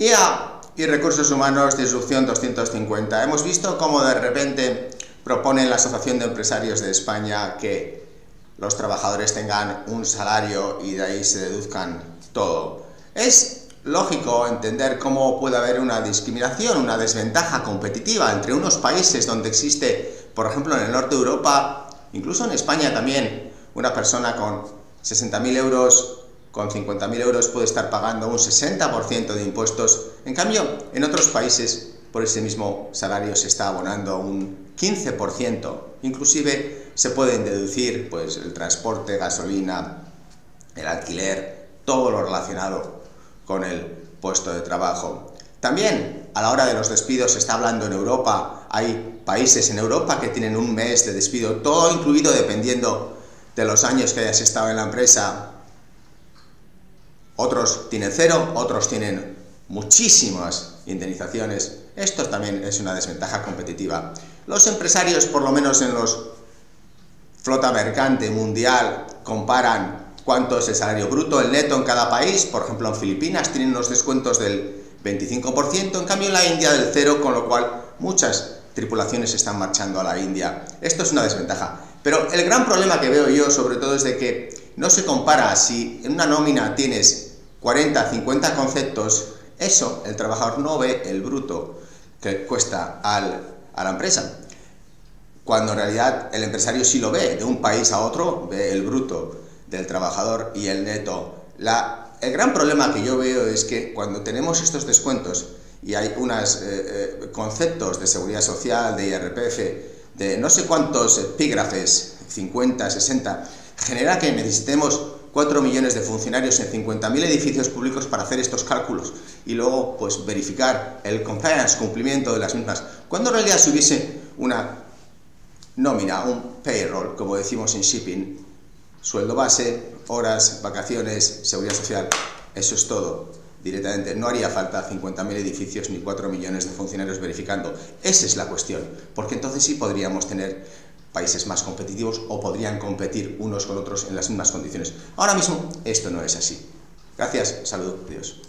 IA y Recursos Humanos, Disrupción 250. Hemos visto cómo de repente propone la Asociación de Empresarios de España que los trabajadores tengan un salario y de ahí se deduzcan todo. Es lógico entender cómo puede haber una discriminación, una desventaja competitiva entre unos países donde existe, por ejemplo, en el norte de Europa, incluso en España también, una persona con 60.000 euros con 50.000 euros puede estar pagando un 60% de impuestos. En cambio, en otros países, por ese mismo salario se está abonando un 15%. Inclusive se pueden deducir pues, el transporte, gasolina, el alquiler, todo lo relacionado con el puesto de trabajo. También, a la hora de los despidos, se está hablando en Europa, hay países en Europa que tienen un mes de despido, todo incluido dependiendo de los años que hayas estado en la empresa, otros tienen cero, otros tienen muchísimas indemnizaciones. Esto también es una desventaja competitiva. Los empresarios, por lo menos en los flota mercante mundial, comparan cuánto es el salario bruto, el neto en cada país. Por ejemplo, en Filipinas tienen unos descuentos del 25%, en cambio en la India del cero, con lo cual muchas tripulaciones están marchando a la India. Esto es una desventaja. Pero el gran problema que veo yo, sobre todo, es de que no se compara si en una nómina tienes 40, 50 conceptos, eso el trabajador no ve el bruto que cuesta al, a la empresa. Cuando en realidad el empresario sí lo ve, de un país a otro, ve el bruto del trabajador y el neto. El gran problema que yo veo es que cuando tenemos estos descuentos y hay unos eh, eh, conceptos de seguridad social, de IRPF, de no sé cuántos epígrafes, 50, 60, genera que necesitemos 4 millones de funcionarios en 50.000 edificios públicos para hacer estos cálculos y luego pues verificar el cumplimiento de las mismas. Cuando en realidad se hubiese una nómina, un payroll, como decimos en shipping, sueldo base, horas, vacaciones, seguridad social, eso es todo directamente. No haría falta 50.000 edificios ni 4 millones de funcionarios verificando. Esa es la cuestión, porque entonces sí podríamos tener países más competitivos o podrían competir unos con otros en las mismas condiciones. Ahora mismo esto no es así. Gracias, saludos, adiós.